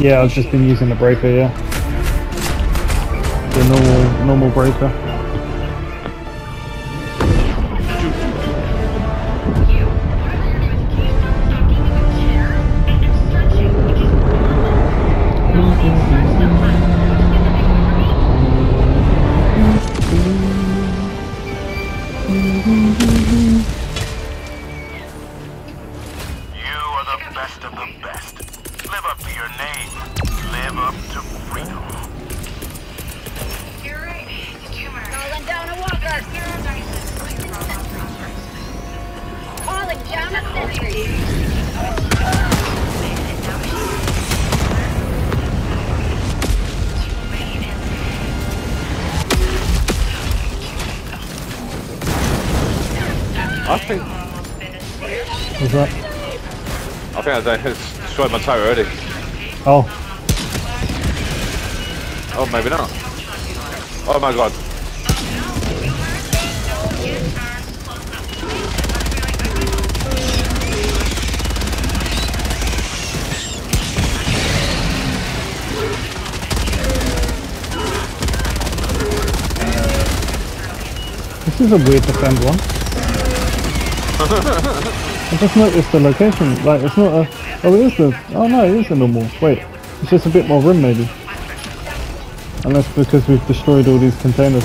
Yeah, I've just been using the breaker, yeah. The normal, normal breaker. You are the best of the best. Live up to your name. Live up to freedom. You're right. The tumor. Calling down a walker. Calling down a sentry. I think Was that? I think I destroyed my tire already. Oh, Oh, maybe not. Oh my god. this is a weird defend one. I just noticed the location. Like, it's not a. Oh, it is the. Oh no, it is a normal. Wait, it's just a bit more room maybe. Unless because we've destroyed all these containers.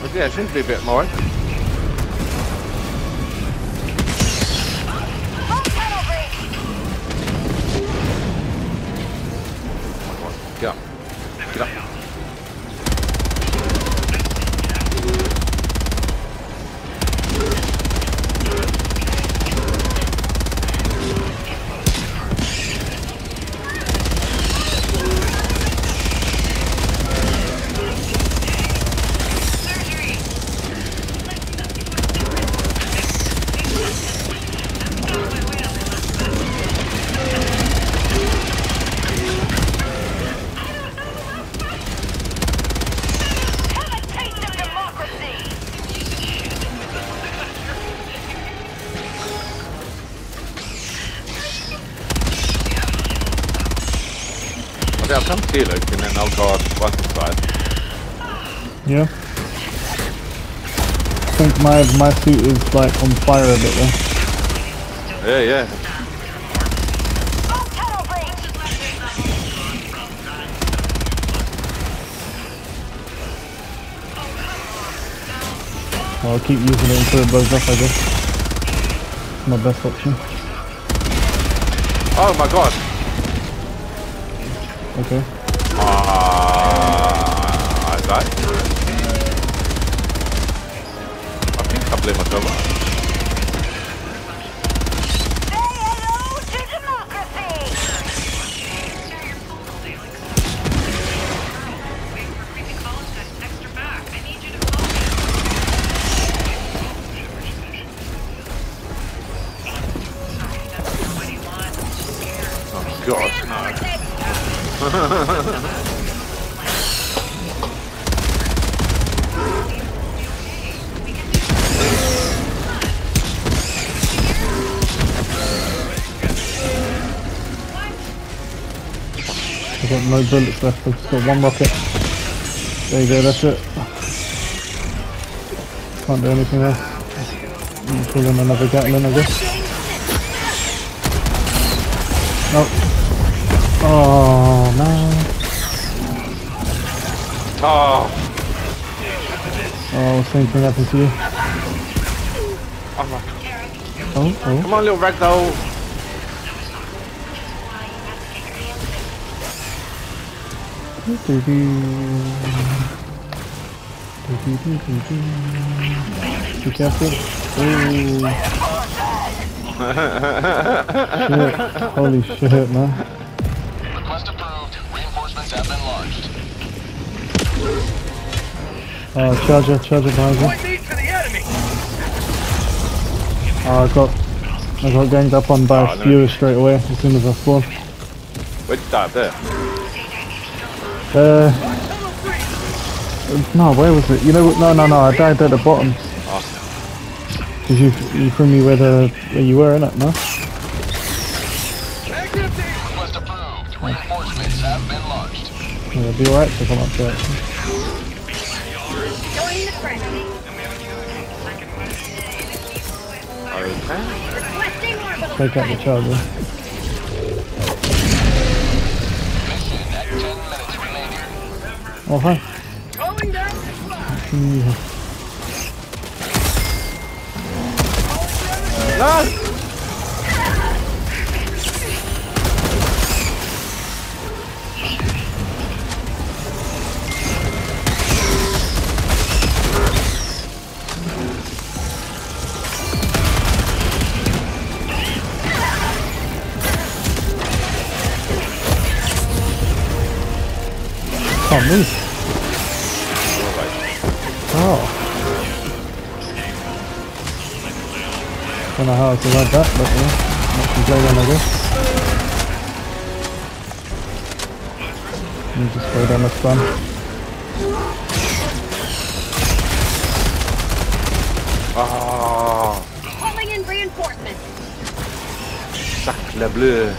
But yeah, it seems to be a bit more. Get up. Get up. Come to you, Luke, and then I'll go on one side. Yeah. I think my my suit is like on fire a bit there. Yeah, yeah. On tunnel breach. Well, I'll keep using it until it blows up, I guess. My best option. Oh my god. Okay. Ah, I died. I think I blew myself. Oh god, no. I've got no bullets left, I've just got one rocket. There you go, that's it. Can't do anything else. I'm pulling another Gatling, I guess. Nope. Oh, man. Oh, Oh, same thing happened to you. oh. Oh, oh. Come on, little ragdoll. Be careful. Ooh. shit. Holy shit, man. Oh, charger, charger behind you. need for the enemy. Oh, I got, I got ganged up on by Oh, a no. straight away as soon as I spawned. Where'd you die up there? Uh, no, where was it? You know, what- no, no, no, I died at the bottom. Oh, Cause you, you threw me where the, where you were, innit, no? Request approved. Reinforcements have been launched. It'll be alright to come up to it. The friendly. Okay. Take out the charger. Mission at 10. Oh, hi. Going! Can't. Oh. Don't know how I survived that, but yeah. Not complaining, I guess. You just go down the front. Ah, Calling in reinforcements. sacre bleu.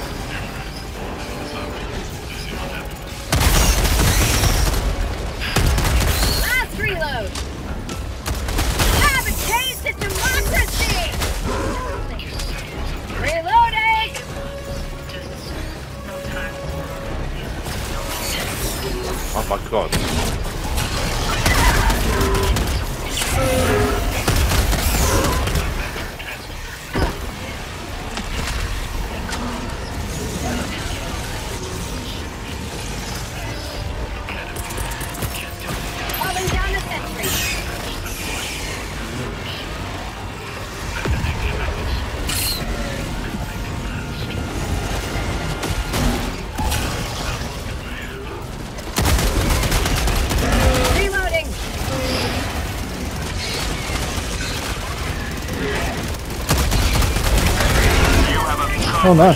Oh no.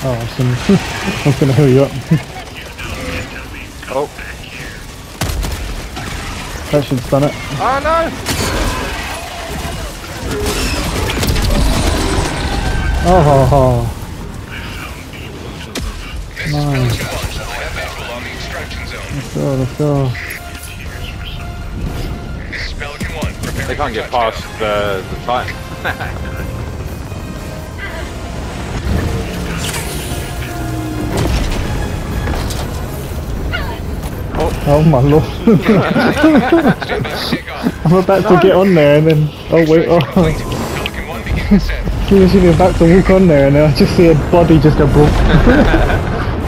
Oh, awesome. I was gonna hurry you up. Oh. that should stun it. Oh no! Oh, nice. Vessel on the extraction zone. Let's go, let's go. They can't get past the, the time. Oh, oh my lord. I'm about to get on there and then, oh wait, oh. Pelican 1 begin descent. He was even about to walk on there and then I just see a body just go boom.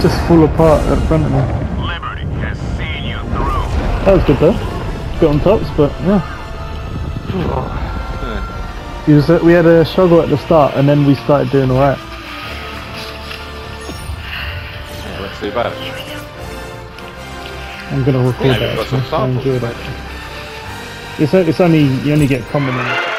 just fall apart in front of me. Liberty has seen you through. That was good though. Bit on tops, but yeah. It was, uh, we had a struggle at the start and then we started doing alright. Yeah, Let's see bad. I'm gonna record Yeah, that we've got some. I samples. enjoyed mate. It's, it's only, you only get common in